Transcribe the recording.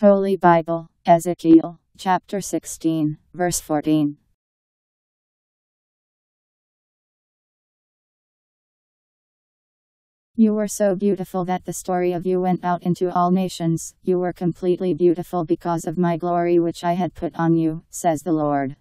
Holy Bible, Ezekiel, chapter 16, verse 14. You were so beautiful that the story of you went out into all nations. You were completely beautiful because of my glory which I had put on you, says the Lord.